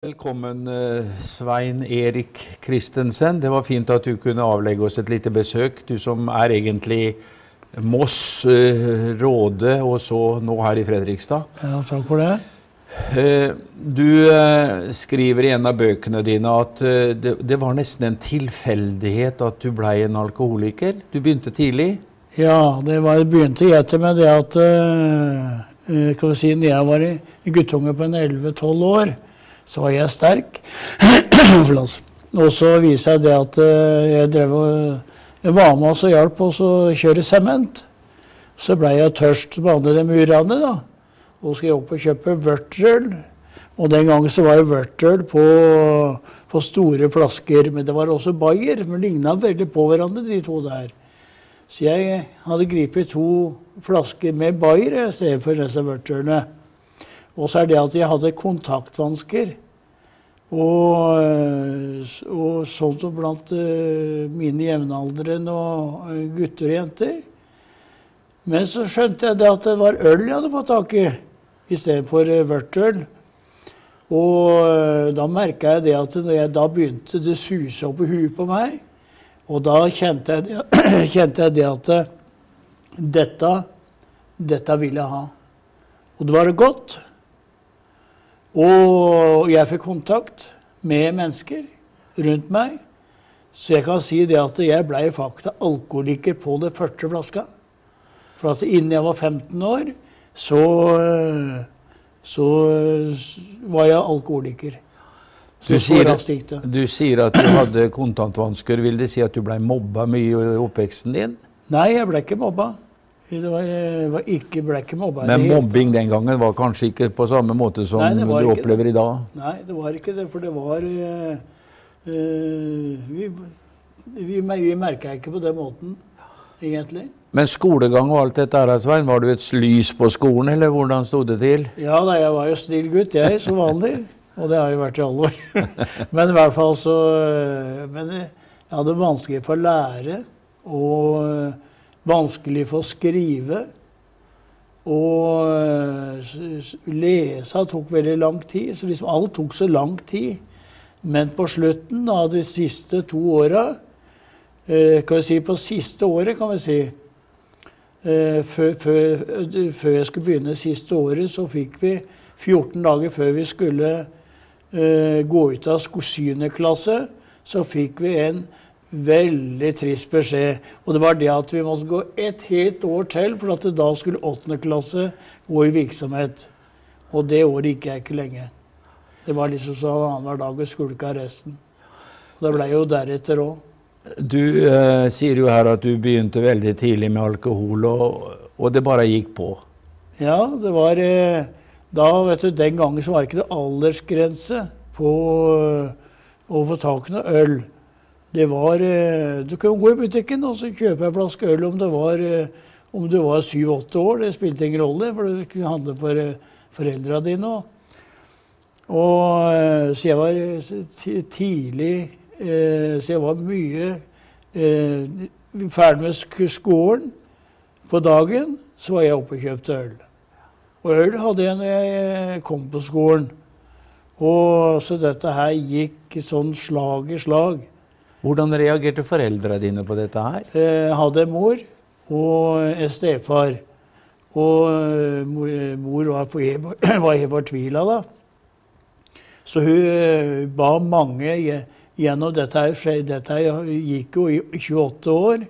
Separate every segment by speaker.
Speaker 1: Velkommen, eh, Svein Erik Christensen. Det var fint at du kunne avlegge oss et lite besøk. Du som er egentlig Moss, eh, Råde og så nå her i Fredrikstad.
Speaker 2: Ja, takk for det.
Speaker 1: Eh, Du skriver i en av bøkene dine at det, var nesten en tilfeldighet at du blei en alkoholiker. Du begynte tidlig.
Speaker 2: Ja, det var, begynte jeg med det at uh, kan vi si, når jeg var guttunge på en 11-12 år, så var jeg sterk. Og så viser jeg det at uh, jeg drev og jeg var med oss og hjalp oss å kjøre sement. Så blei jeg tørst med alle de murene, da. Og skulle jeg opp og kjøpe vørterøl. Og den gangen så var jo vørterøl på, på store flasker. Men det var også Bayer. Men ligna veldig på hverandre, de to der. Så jeg hadde gripet to flasker med Bayer i stedet for disse vørterølene. Og så er det at jeg hadde kontaktvansker. Og, øh, og sånt blant uh, mine jevnaldrende og uh, gutter og jenter. Men så skjønte jeg det at det var øl jeg hadde fått tak i istedenfor uh, vørtøl. Og da merka jeg det at jeg da begynte det suse opp i huet på meg, og da kjente jeg det, kjente jeg det at dette, dette vil jeg ha. Og det var godt. Og jeg fikk kontakt med mennesker rundt meg. Så jeg kan si det at jeg blei faktisk alkoholiker på det første flaska. For at innen jeg var 15 år, så, så var jeg alkoholiker.
Speaker 1: Du sier, du sier, at du hadde kontantvansker. Vil det si at du blei mobba mye i oppveksten din?
Speaker 2: Nei, jeg ble ikke mobba. Det var, var ikke, ble ikke mobba.
Speaker 1: Men mobbing den gangen var kanskje ikke på samme måte som Nei, du opplever
Speaker 2: det.
Speaker 1: i dag?
Speaker 2: Nei, det var ikke det. For det var uh, uh, Vi, vi, vi merka ikke på den måten, egentlig.
Speaker 1: Men skolegang og alt dette her, Svein, var du et lys på skolen, eller hvordan sto det til?
Speaker 2: Ja, da, jeg var jo snill gutt, jeg, som vanlig. Og det har jeg vært i alle år. men i hvert fall så Men jeg hadde vanskelig for å lære. Og vanskelig for å skrive. Og lese tok veldig lang tid. Så liksom alt tok så lang tid. Men på slutten av de siste to åra, kan vi si på siste året, kan vi si før, før, før jeg skulle begynne siste året, så fikk vi 14 dager før vi skulle gå ut av 7. klasse, så fikk vi en veldig trist beskjed. Og det var det at vi måtte gå et helt år til, for at da skulle åttende klasse gå i virksomhet. Og det året gikk jeg ikke lenge. Det var liksom så annenhver dag og skulka resten. Og det blei jo deretter òg.
Speaker 1: Du eh, sier jo her at du begynte veldig tidlig med alkohol, og, og det bare gikk på.
Speaker 2: Ja, det var eh, da, vet du, Den gangen så var det ikke det aldersgrense på eh, å få tak i noe øl. Det var eh, Du kunne gå i butikken og så kjøpe en flaske øl om det var eh, om du var syv-åtte år. Det spilte ingen rolle, for det kunne handle for eh, foreldra dine. Og så jeg var tidlig Så jeg var mye ferdig med skolen på dagen, så var jeg oppe og kjøpte øl. Og øl hadde jeg når jeg kom på skolen. Og så dette her gikk sånn slag i slag.
Speaker 1: Hvordan reagerte foreldrene dine på dette her?
Speaker 2: Jeg hadde mor og en stefar. Og mor var, var fortvila, da. Så hun ba mange gjennom dette. her, Dette gikk jo i 28 år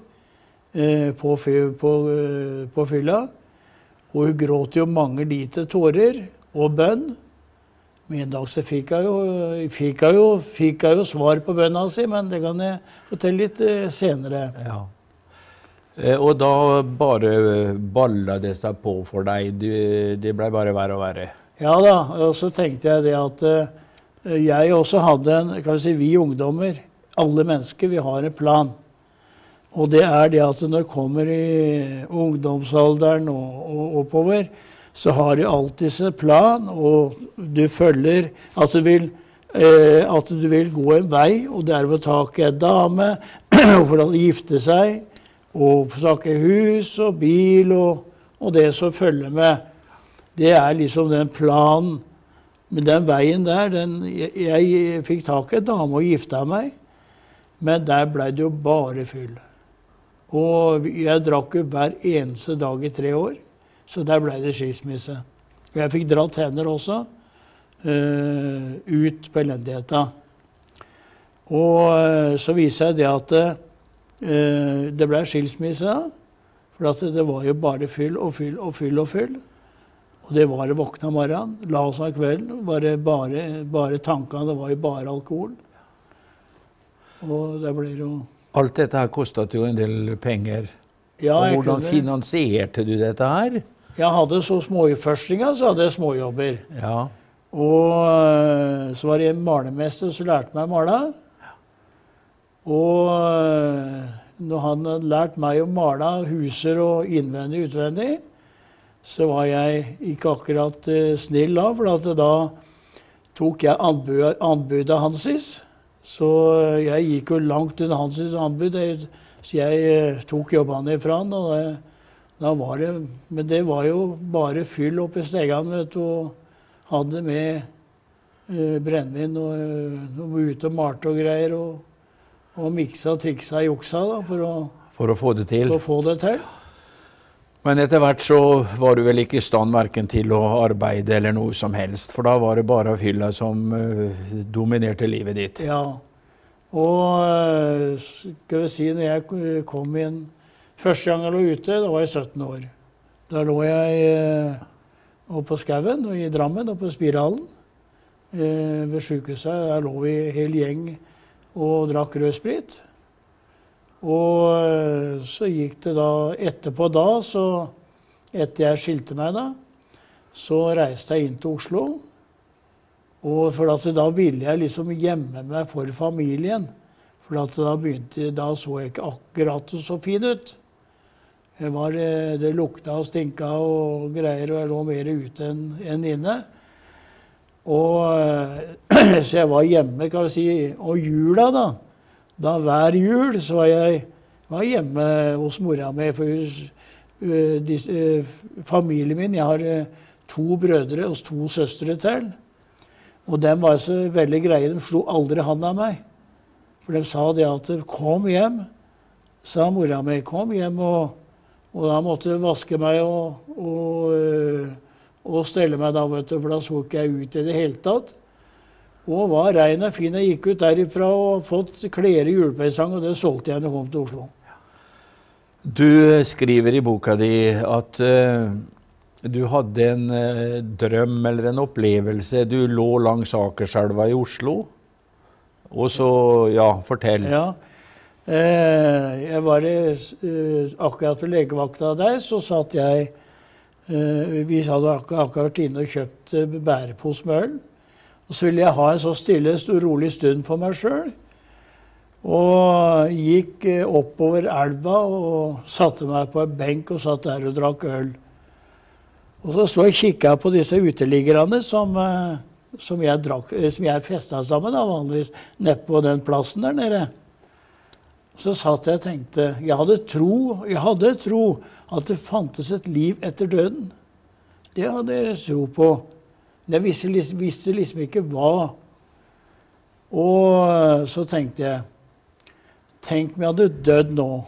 Speaker 2: på, på, på fylla. Og hun gråt jo mange lite tårer og bønn. Men en dag så fikk jeg, jo, fikk, jeg jo, fikk jeg jo, svar på bønna si, men det kan jeg fortelle litt senere.
Speaker 1: Ja. Og da bare balla det seg på for deg? Det ble bare verre og verre?
Speaker 2: Ja da. Og så tenkte jeg det at jeg også hadde en kan vi si, Vi ungdommer, alle mennesker, vi har en plan. Og det er det at når du kommer i ungdomsalderen og, og oppover, så har de alltid en plan, og du følger at du vil eh, at du vil gå en vei, og det er å få tak i en dame, og for å gifte seg, og få hus og bil og, og, det som følger med. Det er liksom den planen. Men den veien der den, jeg, jeg fikk tak i en dame og gifta meg, men der blei det jo bare fyll. Og jeg drakk jo hver eneste dag i tre år, så der ble det skilsmisse. Og jeg fikk dratt henne også uh, ut på elendigheta. Og uh, så viser jeg det at uh, det ble skilsmisse. For det var jo bare fyll og fyll og fyll og fyll. Og det var det våkne om morgenen, la oss av kvelden. Bare, bare, bare tankene Det var jo bare alkohol. Og det ble jo
Speaker 1: Alt dette her kostet jo en del penger.
Speaker 2: ja,
Speaker 1: og hvordan
Speaker 2: kunne-
Speaker 1: finansierte du dette her?
Speaker 2: Jeg hadde så små, Førstinga så hadde jeg småjobber.
Speaker 1: Ja.
Speaker 2: Og øh, så var det en malermester som lærte meg å male. Og øh, når han hadde lært meg å male huser og innvendig og utvendig, så var jeg ikke akkurat øh, snill da, for at da tok jeg anbud, anbudet hans. Så jeg gikk jo langt under hans anbud, så jeg tok jobbene ifra han. og det, da var det, men det var jo bare fyll oppi stegene, vet du. Og hadde med uh, brennevin og, uh, var ute og malte og greier. Og, og miksa triksa og juksa da, for å,
Speaker 1: For å få det til.
Speaker 2: for å få det til.
Speaker 1: Men etter hvert så var du vel ikke i stand verken til å arbeide eller noe som helst, for da var det bare fylla som uh, dominerte livet ditt.
Speaker 2: Ja. Og uh, skal vi si, når jeg kom inn Første gang jeg lå ute, da var jeg 17 år. Da lå jeg eh, oppe på skauen i Drammen, oppe på Spiralen. Eh, ved sjukehuset. Der lå vi hel gjeng og drakk rød sprit. Og eh, så gikk det da Etterpå da, så Etter jeg skilte meg, da, så reiste jeg inn til Oslo. Og for at da ville jeg liksom gjemme meg for familien. For da, begynte, da så jeg ikke akkurat så fin ut. Var, eh, det lukta og stinka og greier, og jeg lå mer ute enn en inne. Og, eh, så jeg var hjemme, kan vi si. Og jula, da. Da hver jul så var jeg var hjemme hos mora mi. For hus, uh, dis, uh, familien min Jeg har uh, to brødre og to søstre til. Og de var så veldig greie. De slo aldri handa av meg. For de sa det at 'kom hjem', sa mora mi. 'Kom hjem', og, og da måtte jeg vaske meg og, og, øh, og stelle meg, da, vet du, for da så ikke jeg ut i det hele tatt. Og var rein og fin. Jeg gikk ut derifra og fått klær i julepresang, og det solgte jeg når jeg kom til Oslo.
Speaker 1: Du skriver i boka di at uh, du hadde en uh, drøm eller en opplevelse. Du lå langs Akerselva i Oslo. Og så Ja, fortell.
Speaker 2: Ja. Eh, jeg var i, eh, akkurat ved legevakta der, så satt jeg eh, Vi hadde akkurat, vært inne og kjøpt bærepose med. Og så ville jeg ha en så stille rolig stund for meg sjøl. Og gikk oppover elva og satte meg på en benk og satt der og drakk øl. Og så så jeg kikka på disse uteliggerne som, som jeg, drakk, jeg festa sammen da, vanligvis nede på den plassen der nede. Så satt jeg og tenkte Jeg hadde tro, jeg hadde tro at det fantes et liv etter døden. Det hadde jeg tro på. Men jeg visste, liksom- visste liksom ikke hva. Og så tenkte jeg Tenk om jeg hadde dødd nå,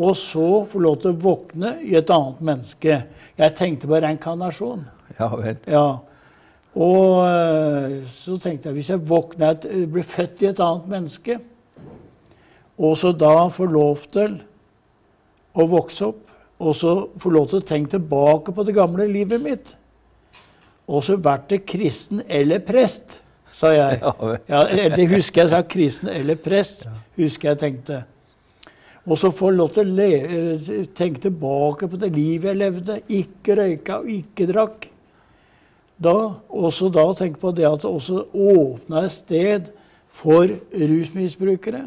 Speaker 2: og så få lov til å våkne i et annet menneske. Jeg tenkte på reinkarnasjon.
Speaker 1: Ja vel.
Speaker 2: Ja. Og eh, så tenkte jeg hvis jeg våkner, et- blir født i et annet menneske, og så da får lov til å vokse opp, og så får lov til å tenke tilbake på det gamle livet mitt, og så vært det kristen eller prest, sa jeg.
Speaker 1: Ja
Speaker 2: det husker jeg sa kristen eller prest, husker jeg tenkte. Og så få lov til å eh, tenke tilbake på det livet jeg levde. Ikke røyka og ikke drakk. Da, også da tenke på det at det også åpna et sted for rusmisbrukere.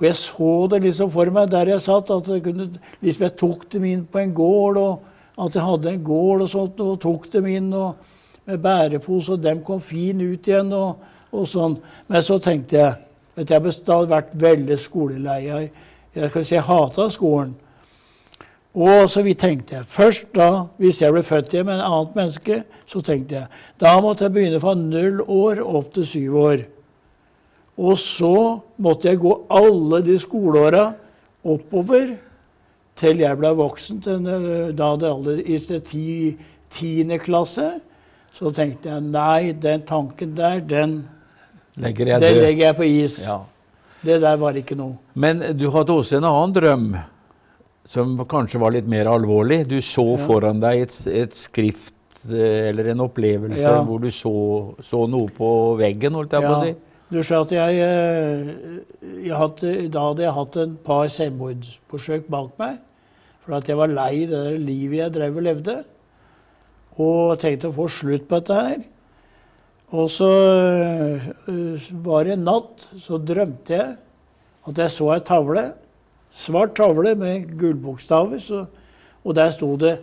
Speaker 2: Og jeg så det liksom for meg der jeg satt, at jeg, kunne, liksom jeg tok dem inn på en gård, og at jeg hadde en gård og sånt, og tok dem inn og, med bærepose, og dem kom fin ut igjen og, og sånn. Men så tenkte jeg at jeg hadde vært veldig skolelei. Jeg, jeg, si, jeg hata skolen. Og så vi tenkte jeg, Først da, hvis jeg ble født igjen med en annet menneske, så tenkte jeg da måtte jeg begynne fra null år opp til syv år. Og så måtte jeg gå alle de skoleåra oppover til jeg ble voksen. Til, da hadde alle i ti, tiende klasse. Så tenkte jeg nei, den tanken der, den
Speaker 1: legger jeg,
Speaker 2: den legger jeg på is.
Speaker 1: Ja.
Speaker 2: Det der var ikke noe.
Speaker 1: Men du hadde også en annen drøm som kanskje var litt mer alvorlig. Du så ja. foran deg et, et, skrift eh, eller en opplevelse ja. hvor du så, så, noe på veggen, holdt jeg på å si.
Speaker 2: Du ser at jeg, eh, jeg hadde, Da hadde jeg hatt en par selvmordsforsøk bak meg. For at jeg var lei det der livet jeg drev og levde. Og tenkte å få slutt på dette her. Og så uh, var det en natt, så drømte jeg at jeg så ei tavle. Svart tavle med gullbokstaver. Og der sto det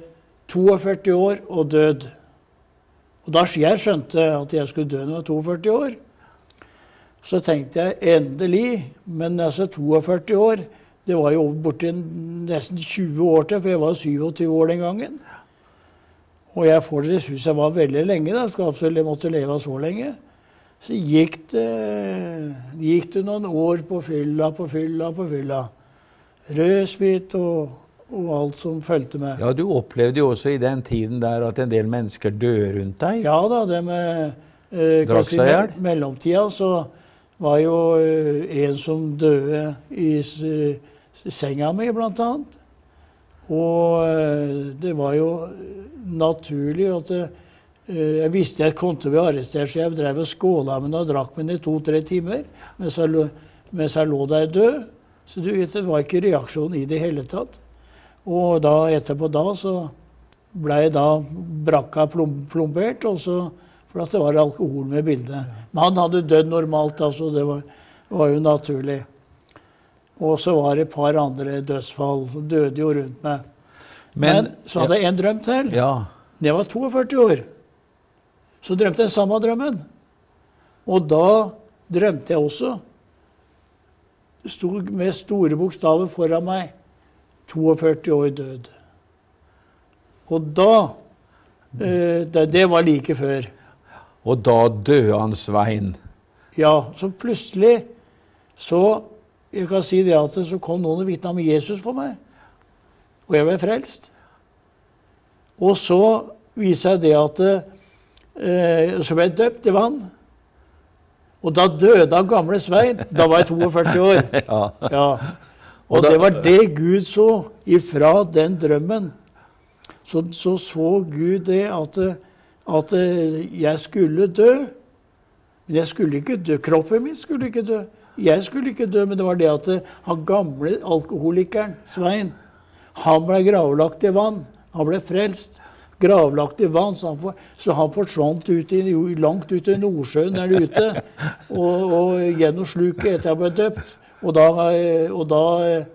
Speaker 2: 42 år og død. Og da jeg skjønte at jeg skulle dø når jeg var 42 år, så tenkte jeg endelig Men altså 42 år Det var jo borti nesten 20 år til, for jeg var 27 år den gangen. Og jeg fortsatt syns jeg var veldig lenge. da, Skulle absolutt måtte leve så lenge. Så gikk det, gikk det noen år på fylla, på fylla, på fylla. Rødsprit og, og alt som fulgte med.
Speaker 1: Ja, Du opplevde jo også i den tiden der at en del mennesker døde rundt deg?
Speaker 2: Ja da, det med eh, Drakk seg i hjel? mellomtida så var jo eh, en som døde i senga mi, blant annet. Og eh, det var jo naturlig at eh, jeg visste jeg kom til å bli arrestert, så jeg drev og skåla med den og drakk med den i to-tre timer mens jeg, lå, mens jeg lå der død. Så du vet, det var ikke reaksjon i det hele tatt. Og da etterpå da så ble jeg da brakka plombert, for at det var alkohol med bildet. Men han hadde dødd normalt, altså. Det var, var jo naturlig. Og så var det et par andre dødsfall som døde jo rundt meg. Men, Men så hadde jeg en drøm til.
Speaker 1: Ja.
Speaker 2: Når jeg var 42 år, så drømte jeg samme drømmen. Og da drømte jeg også Det sto med store bokstaver foran meg 42 år død. Og da eh, Det var like før.
Speaker 1: Og da døde han Svein?
Speaker 2: Ja. Så plutselig så jeg kan si det at så kom noen og vitna om Jesus for meg. Og jeg ble frelst. Og så viser jeg det at eh, Så ble jeg døpt i vann. Og da døde han gamle Svein. Da var jeg 42 år. Ja. Og det var det Gud så ifra den drømmen. Så så, så Gud det at, at jeg skulle dø. Men jeg skulle ikke dø. Kroppen min skulle ikke dø. Jeg skulle ikke dø, men det var det at han gamle alkoholikeren, Svein, han ble gravlagt i vann. Han ble frelst. Gravlagt i vann, så han, for, så han forsvant ut i, langt ut i Nordsjøen der ute. Og, og gjennom sluket etter jeg ble døpt. Og da, og da,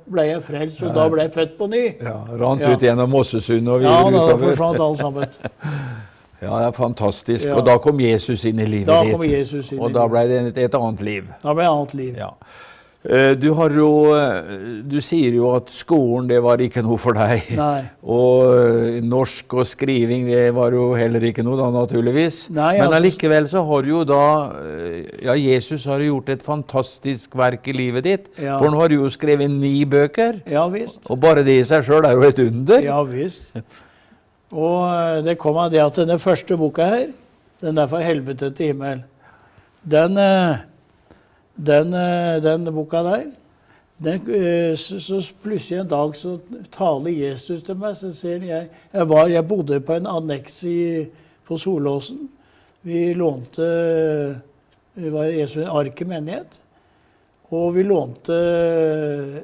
Speaker 2: ble jeg frelst, og da ble jeg født på ny.
Speaker 1: Ja, Rant ut gjennom Mossesundet og
Speaker 2: videre utover. Ja, da forsvant alt sammen.
Speaker 1: Ja, det er fantastisk. Ja. Og da kom Jesus inn i livet
Speaker 2: da
Speaker 1: ditt.
Speaker 2: Kom Jesus inn
Speaker 1: og da ble det et, et annet liv.
Speaker 2: Da ble det et annet liv.
Speaker 1: Ja. Eh, du, jo, eh, du sier jo at skolen det var ikke noe for deg.
Speaker 2: Nei.
Speaker 1: Og eh, norsk og skriving det var jo heller ikke noe, da, naturligvis.
Speaker 2: Nei,
Speaker 1: Men allikevel så har du jo da Ja, Jesus har gjort et fantastisk verk i livet ditt.
Speaker 2: Ja.
Speaker 1: For nå har du jo skrevet ni bøker.
Speaker 2: Ja, visst.
Speaker 1: Og bare det i seg sjøl er jo et under.
Speaker 2: Ja, visst. Og eh, det kom av det at denne første boka her, den er fra helvete til himmel, den, eh, den, eh, den boka der den, så plutselig en dag så taler Jesus til meg. så sier jeg, jeg, var, jeg bodde på en anneks i, på Solåsen. Vi lånte det var Jesus Arket menighet. Og vi lånte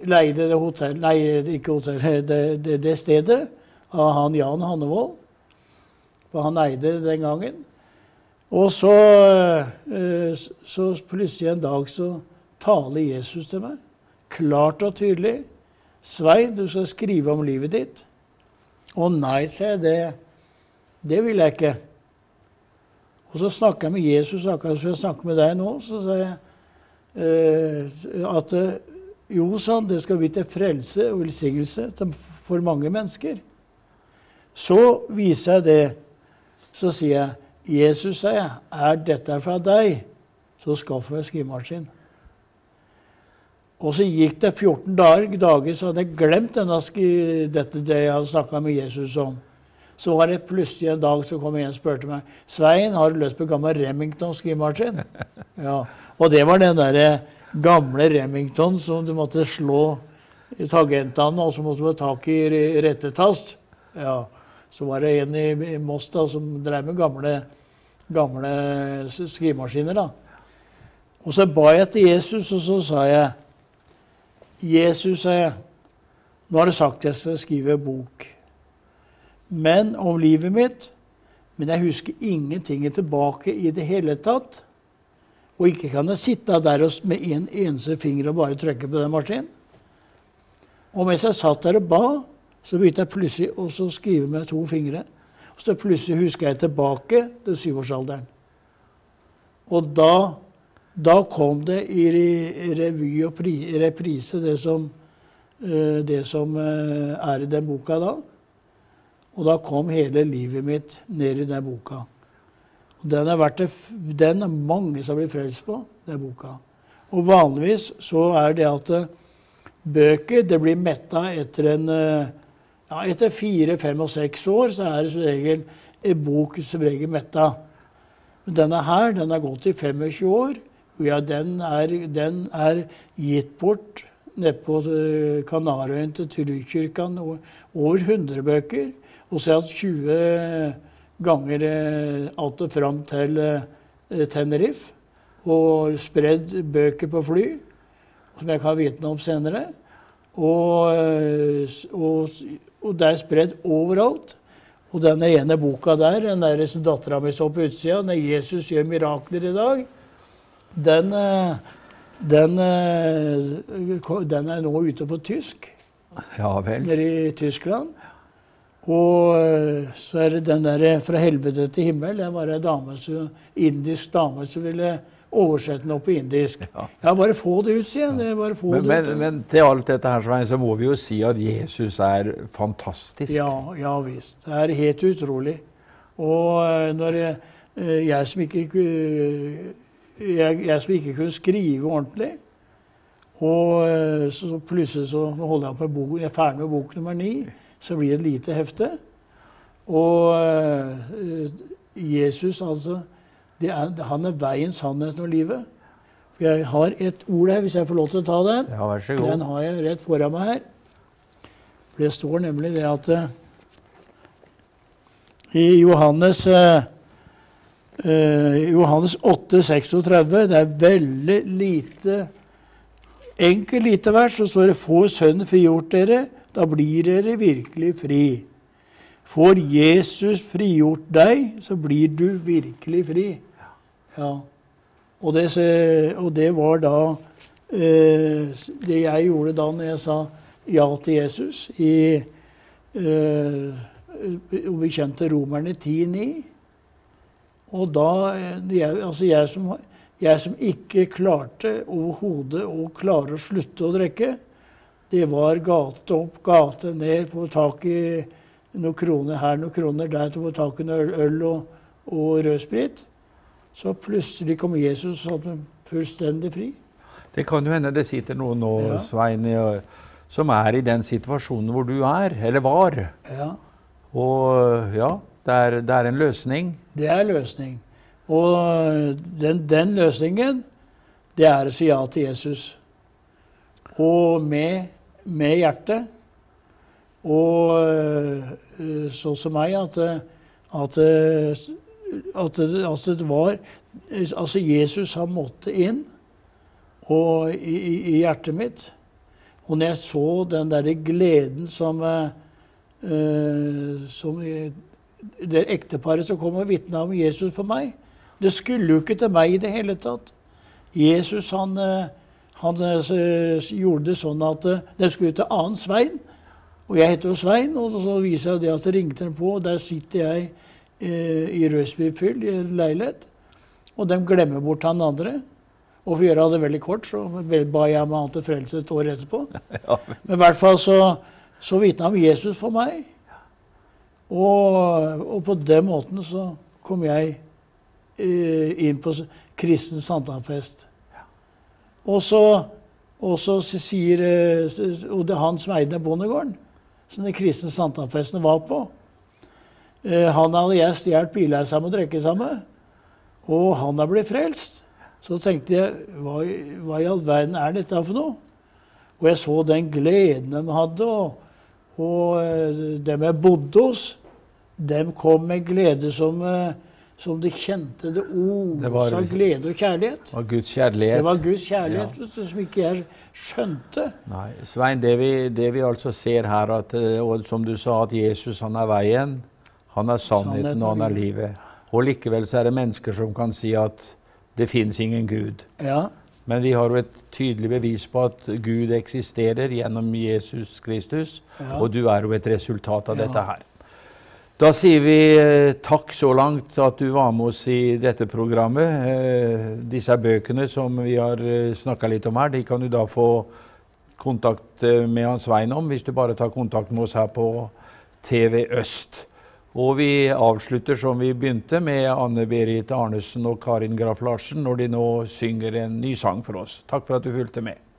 Speaker 2: Leide det hotell Nei, ikke hotell, det, det, det stedet av han Jan Hannevold. For han eide det den gangen. Og så, eh, så plutselig en dag så taler Jesus til meg. Klart og tydelig. 'Svein, du skal skrive om livet ditt.' Å nei, sa jeg. Det, det vil jeg ikke. Og så snakka jeg med Jesus, akkurat som jeg snakker med deg nå. Så sa jeg eh, at jo, sa det skal bli til frelse og velsignelse for mange mennesker. Så viser jeg det. Så sier jeg, 'Jesus', sier jeg, 'er dette fra deg?' Så skaffer jeg skrivemaskin. Og så gikk det 14 dager, så hadde jeg glemt denne, dette det jeg hadde snakka med Jesus om. Så var det plutselig en dag så kom en og spurte meg 'Svein, har du lyst på gammel Remington skrivemaskin?' Ja. Og det var den derre gamle Remington som du måtte slå i tagentene, og så måtte du ha tak i rettetast. Ja. Så var det en i Moss da, som drev med gamle, gamle skrivemaskiner. da. Og så ba jeg til Jesus, og så sa jeg Jesus, sa jeg, nå har du sagt jeg skal skrive bok men om livet mitt. Men jeg husker ingenting tilbake i det hele tatt. Og ikke kan jeg sitte der med en eneste finger og bare trykke på den maskinen. Og mens jeg satt der og ba, så begynte jeg plutselig å skrive med to fingre. Og så plutselig husker jeg tilbake til syvårsalderen. Og da da kom det i revy og reprise, det som, eh, det som eh, er i den boka da. Og da kom hele livet mitt ned i den boka. Og den er, vært, den er mange som blir frelst på, den boka. Og vanligvis så er det at eh, bøker det blir metta etter en ja, Etter fire, fem og seks år så er det som regel en bok som regel metta. Men denne her den har gått i 25 år. Ja, den er, den er gitt bort nede på eh, Kanarøyene til Turukirken. Over 100 bøker. Og så jeg hatt 20 ganger eh, alt og fram til eh, Tenerife. Og spredd bøker på fly, som jeg kan vitne om senere. Og, og, og det er spredd overalt. Og denne ene boka der, den der som dattera mi så på utsida, når 'Jesus gjør mirakler i dag', den, eh, den, eh, den, er nå ute på tysk.
Speaker 1: Ja vel.
Speaker 2: Nede i Tyskland. Og eh, så er det den der 'Fra helvete til himmel'. Det var ei indisk dame som ville oversette den opp på indisk. Ja. ja, bare få det ut, sier jeg.
Speaker 1: Men, men, men, til alt dette her, Svein, så må vi jo si at Jesus er fantastisk.
Speaker 2: Ja, ja visst. Det er helt utrolig. Og når jeg, jeg som ikke jeg, jeg som ikke kunne skrive ordentlig. Og eh, så, så plutselig så holder jeg på med bok, jeg er ferdig med bok nummer ni. Så blir det et lite hefte. Og Jesus, altså er, Han er veien, sannheten og livet. For jeg har et ord her, hvis jeg får lov til å ta den.
Speaker 1: Ja, vær så god.
Speaker 2: Den har jeg rett foran meg her. For det står nemlig det at uh, i Johannes uh, Uh, Johannes 8, 36, det er veldig lite enkelt lite vers, så står det 'Får Sønnen frigjort dere, da blir dere virkelig fri'. Får Jesus frigjort deg, så blir du virkelig fri. Ja. Og, det, og det var da eh, det jeg gjorde da når jeg sa ja til Jesus i eh, og bekjente Romerne 10,9. Og da jeg, altså jeg, som, jeg som ikke klarte overhodet å klare å slutte å drikke, det var gate opp, gate ned, få tak i noen kroner her, noen kroner der, til å få tak i noe øl og, og rødsprit. Så plutselig kom Jesus og satte dem fullstendig fri.
Speaker 1: Det kan jo hende det sitter noen nå, ja. Svein, som er i den situasjonen hvor du er, eller var.
Speaker 2: Ja.
Speaker 1: Og ja, det er, det er en løsning.
Speaker 2: Det er løsning. Og den, den, løsningen, det er å si ja til Jesus. Og med, med hjertet. Og uh, sånn som meg, at, at, at, altså det var Altså, Jesus, har måttet inn og, i, i, hjertet mitt. Og når jeg så den derre gleden som, uh, som det ekteparet som kom og vitna om Jesus for meg. Det skulle jo ikke til meg i det hele tatt. Jesus han, eh, han eh, gjorde det sånn at eh, det skulle til annen Svein. Og jeg heter jo Svein, og så viser jeg det at det ringte den på. og Der sitter jeg eh, i Røsbyfyll i en leilighet. Og de glemmer bort han andre. Og for å gjøre det veldig kort, så ba jeg meg han til frelse et år etterpå. Men i hvert fall så så vitna om Jesus for meg. Og, og på den måten så kom jeg eh, inn på kristen sankthansfest. Og så, og så sier eh, Og det er han som eide bondegården, som den kristne sankthansfesten var på. Eh, han hadde jeg stjålet biler sammen og drukket sammen, og han er blitt frelst. Så tenkte jeg hva, hva i all verden er dette for noe? Og jeg så den gleden de hadde, og, og eh, dem jeg bodde hos, dem kom med glede som, eh, som de kjente det
Speaker 1: Det
Speaker 2: av glede og kjærlighet.
Speaker 1: Det var Guds kjærlighet.
Speaker 2: Det var Guds kjærlighet ja. som ikke jeg skjønte.
Speaker 1: Nei, Svein, det vi, det vi altså ser her, at, og som du sa, at Jesus han er veien, han er sannheten og han er livet. Og likevel så er det mennesker som kan si at det fins ingen Gud.
Speaker 2: Ja,
Speaker 1: Men vi har jo et tydelig bevis på at Gud eksisterer gjennom Jesus Kristus,
Speaker 2: Ja.
Speaker 1: og du er jo et resultat av
Speaker 2: Ja.
Speaker 1: dette her. Da sier vi eh, takk så langt at du var med oss i dette programmet. Eh, disse bøkene som vi har eh, snakka litt om her, de kan du da få kontakt eh, med Hans Svein om hvis du bare tar kontakt med oss her på TV Øst. Og vi avslutter som vi begynte, med Anne Berit Arnesen og Karin Graff Larsen når de nå synger en ny sang for oss. Takk for at du fulgte med.